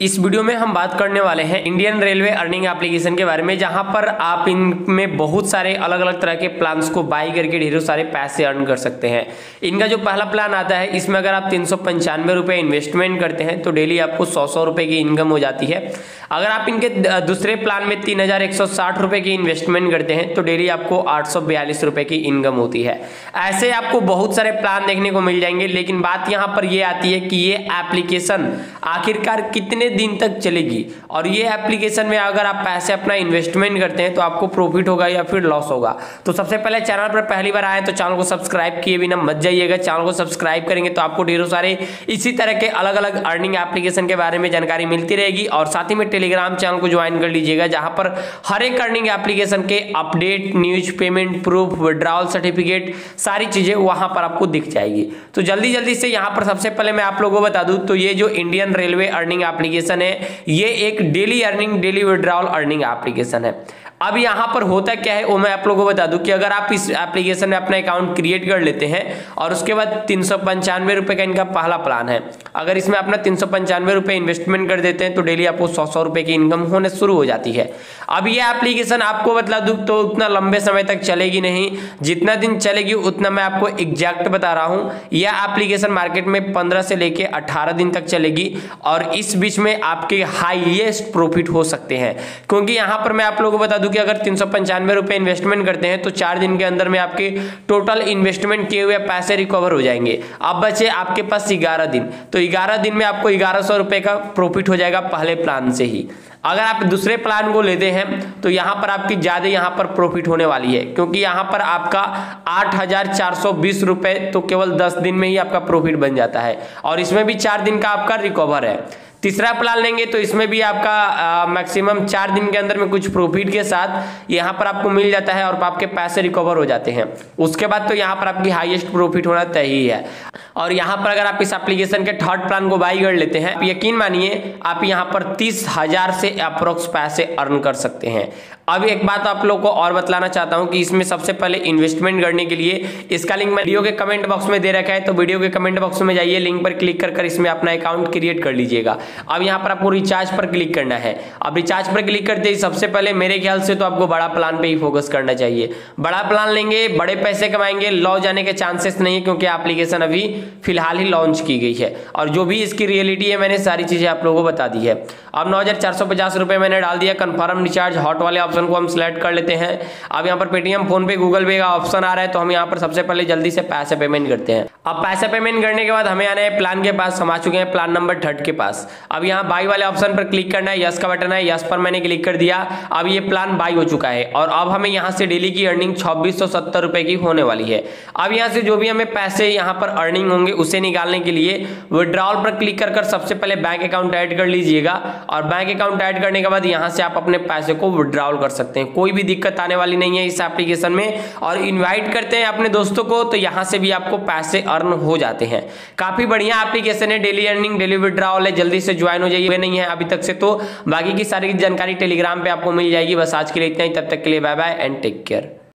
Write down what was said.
इस वीडियो में हम बात करने वाले हैं इंडियन रेलवे अर्निंग एप्लीकेशन के बारे में, जहाँ पर आप इनमें बहुत सारे अलग अलग तरह के प्लान्स को बाई करके ढेरों सारे पैसे अर्न कर सकते हैं। इनका जो पहला प्लान आता है, इसमें अगर आप तीन सौ इन्वेस्टमेंट करते हैं तो डेली आपको सौ सौ रुपये की इनकम हो जाती है। अगर आप इनके दूसरे प्लान में तीन हज़ार एक सौ साठ रुपए की इन्वेस्टमेंट करते हैं तो डेली आपको आठ सौ बयालीस रुपए की इनकम होती है। ऐसे आपको बहुत सारे प्लान देखने को मिल जाएँगे, लेकिन बात यहाँ पर ये आती है कि ये एप्लीकेशन आखिरकार कितने दिन तक चलेगी? और ये एप्लीकेशन में अगर आप पैसे अपना इन्वेस्टमेंट करते हैं तो आपको प्रॉफिट होगा या फिर लॉस होगा। तो सबसे पहले चैनल पर पहली बार आए तो चैनल को सब्सक्राइब किए बिना मत जाइएगा। चैनल को सब्सक्राइब करेंगे तो आपको ढेरों सारे इसी तरह के अलग अलग अर्निंग एप्लीकेशन के बारे में जानकारी मिलती रहेगी। और साथ ही में टेलीग्राम चैनल को ज्वाइन कर लीजिएगा, जहाँ पर हर एक अर्निंग एप्लीकेशन के update, news payment, proof withdrawal certificate सारी चीज़ें वहाँ पर आपको दिख जाएगी। तो जल्दी जल्दी से यहाँ पर सबसे पहले मैं आप लोगों को बता दूँ तो ये जो इंडियन रेलवे अर्निंग एप्लीकेशन है, ये एक daily earning daily withdrawal earning application है। अब यहाँ पर होता क्या है, वो मैं आप लोगों को बता दूँ कि अगर आप इस एप्लीकेशन में अपना अकाउंट क्रिएट कर लेते हैं और उसके बाद तीन सौ पंचानवे रुपये का इनका पहला प्लान है। अगर इसमें अपना तीन सौ पंचानवे रुपये इन्वेस्टमेंट कर देते हैं तो डेली आपको सौ सौ रुपये की इनकम होने शुरू हो जाती है। अब ये एप्लीकेशन आपको बता दूँ तो उतना लंबे समय तक चलेगी नहीं। जितना दिन चलेगी, उतना मैं आपको एग्जैक्ट बता रहा हूँ। यह एप्लीकेशन मार्केट में पंद्रह से लेकर अठारह दिन तक चलेगी और इस बीच में आपके हाइएस्ट प्रॉफिट हो सकते हैं। क्योंकि यहाँ पर मैं आप लोगों को बता कि अगर तीन सौ रुपए इन्वेस्टमेंट करते हैं तो चार दिन के अंदर में आपके टोटल इन्वेस्टमेंट किए हुए पैसे रिकवर हो जाएँगे। अब बचे आपके पास ग्यारह दिन। तो ग्यारह दिन में आपको ग्यारह सौ रुपए का प्रॉफिट हो जाएगा पहले प्लान से ही। अगर आप दूसरे प्लान को लेते हैं तो यहाँ पर आपकी ज़्यादा यहाँ पर प्रॉफिट होने वाली है, क्योंकि यहाँ पर आपका आठ हज़ार चार सौ बीस रुपए तो केवल दस दिन में ही आपका प्रॉफिट बन जाता है। और इसमें भी चार दिन का आपका रिकवर है। तीसरा प्लान लेंगे तो इसमें भी आपका मैक्सिमम चार दिन के अंदर में कुछ प्रॉफिट के साथ यहाँ पर आपको मिल जाता है और आपके पैसे रिकवर हो जाते हैं। उसके बाद तो यहाँ पर आपकी हाईएस्ट प्रॉफिट होना तय ही है। और यहाँ पर अगर आप इस एप्लीकेशन के थर्ड प्लान को बाई कर लेते हैं यकीन मानिए, आप यहाँ पर तीस हज़ार से अप्रोक्स पैसे अर्न कर सकते हैं। अब एक बात आप लोग को और बतलाना चाहता हूँ कि इसमें सबसे पहले इन्वेस्टमेंट करने के लिए इसका लिंक मैं वीडियो के कमेंट बॉक्स में दे रखा है तो वीडियो के कमेंट बॉक्स में जाइए लिंक पर क्लिक कर कर इसमें अपना अकाउंट क्रिएट कर लीजिएगा। अब यहाँ पर आपको रिचार्ज पर क्लिक करना है। अब रिचार्ज पर क्लिक करते ही सबसे पहले मेरे ख्याल से तो आपको बड़ा प्लान पर ही फोकस करना चाहिए। बड़ा प्लान लेंगे, बड़े पैसे कमाएँगे लॉ जाने के चांसेस नहीं है क्योंकि एप्लीकेशन अभी फ़िलहाल ही लॉन्च की गई है। और जो भी इसकी रियलिटी है, मैंने सारी चीज़ें आप लोगों को बता दी है। अब नौ हज़ार मैंने डाल दिया कन्फर्म रिचार्ज हॉट वाले ऑप्शन ऑप्शन को हम सिलेक्ट कर लेते हैं। अब यहाँ पर पेटीएम फ़ोन पे गूगल पे का ऑप्शन आ रहा है तो हम यहाँ पर सबसे पहले जल्दी से पैसे पेमेंट करते हैं। अब पैसे पेमेंट करने के बाद हमें आना है प्लान के पास, हम आ चुके हैं प्लान नंबर थर्ड के पास। अब यहाँ बाई वाले ऑप्शन पर क्लिक करना है यस का बटन है यस पर मैंने क्लिक कर दिया। अब ये प्लान बाई हो चुका है, और अब हमें यहाँ से डेली की अर्निंग छब्बीस रुपए की होने वाली है। अब यहाँ से जो भी हमें पैसे यहाँ पर अर्निंग होंगे, उसे निकालने के लिए विड्रॉल पर क्लिक कर सबसे पहले बैंक अकाउंट ऐड कर लीजिएगा, और बैंक अकाउंट ऐड करने के बाद यहाँ से आप अपने पैसे को विड्रॉल सकते हैं। कोई भी दिक्कत आने वाली नहीं है इस एप्लीकेशन में और इन्वाइट करते हैं अपने दोस्तों को तो यहाँ से भी आपको पैसे अर्न हो जाते हैं। काफ़ी बढ़िया एप्लीकेशन है डेली अर्निंग डेली विड्रॉल है, जल्दी से ज्वाइन हो जाइए। नहीं है अभी तक से तो बाकी की सारी जानकारी टेलीग्राम पर आपको मिल जाएगी। बस आज के लिए इतना ही, तब तक के लिए bye bye and take care